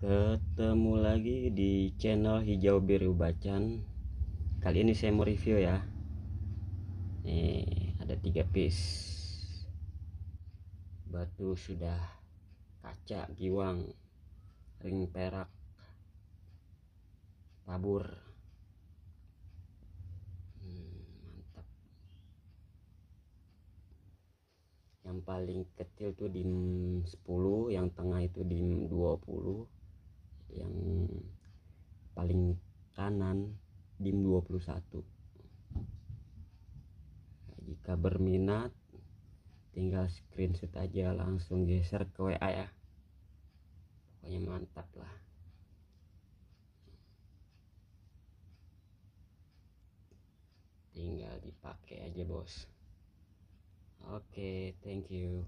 Ketemu lagi di channel Hijau Biru Bacan. Kali ini saya mau review ya. Nih, ada tiga piece. Batu sudah kaca, giwang, ring perak, tabur. Hmm, mantap. Yang paling kecil tuh dim 10, yang tengah itu dim 20 yang paling kanan dim 21 nah, jika berminat tinggal screenshot aja langsung geser ke WA ya. Pokoknya mantap lah. Tinggal dipakai aja bos. Oke okay, thank you